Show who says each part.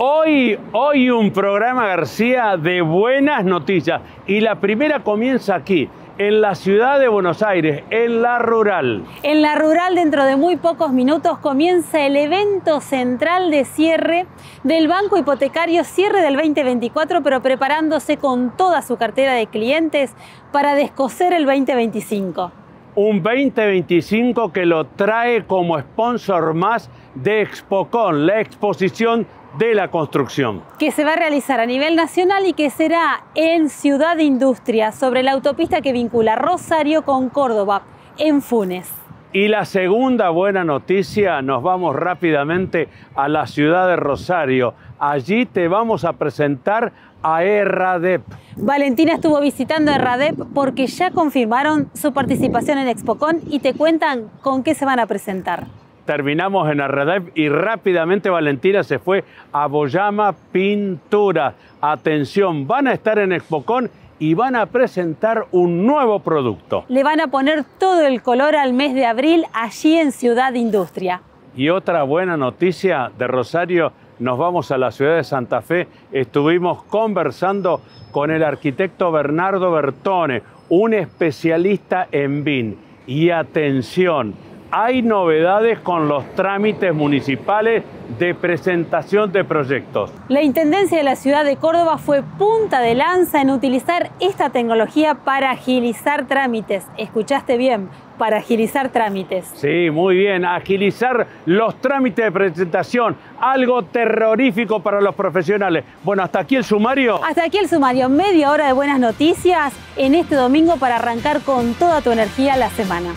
Speaker 1: Hoy, hoy un programa García de buenas noticias y la primera comienza aquí, en la ciudad de Buenos Aires, en la rural.
Speaker 2: En la rural, dentro de muy pocos minutos, comienza el evento central de cierre del Banco Hipotecario, cierre del 2024, pero preparándose con toda su cartera de clientes para descoser el 2025
Speaker 1: un 2025 que lo trae como sponsor más de Expocon, la exposición de la construcción.
Speaker 2: Que se va a realizar a nivel nacional y que será en Ciudad Industria, sobre la autopista que vincula Rosario con Córdoba, en Funes.
Speaker 1: Y la segunda buena noticia, nos vamos rápidamente a la ciudad de Rosario. Allí te vamos a presentar a Erradep.
Speaker 2: Valentina estuvo visitando Erradep porque ya confirmaron su participación en Expocon y te cuentan con qué se van a presentar
Speaker 1: terminamos en Arredep y rápidamente Valentina se fue a Boyama Pintura. Atención, van a estar en Expocon y van a presentar un nuevo producto.
Speaker 2: Le van a poner todo el color al mes de abril allí en Ciudad Industria.
Speaker 1: Y otra buena noticia de Rosario, nos vamos a la ciudad de Santa Fe. Estuvimos conversando con el arquitecto Bernardo Bertone, un especialista en BIN. Y atención, hay novedades con los trámites municipales de presentación de proyectos.
Speaker 2: La Intendencia de la Ciudad de Córdoba fue punta de lanza en utilizar esta tecnología para agilizar trámites. Escuchaste bien, para agilizar trámites.
Speaker 1: Sí, muy bien, agilizar los trámites de presentación, algo terrorífico para los profesionales. Bueno, hasta aquí el sumario.
Speaker 2: Hasta aquí el sumario, media hora de buenas noticias en este domingo para arrancar con toda tu energía la semana.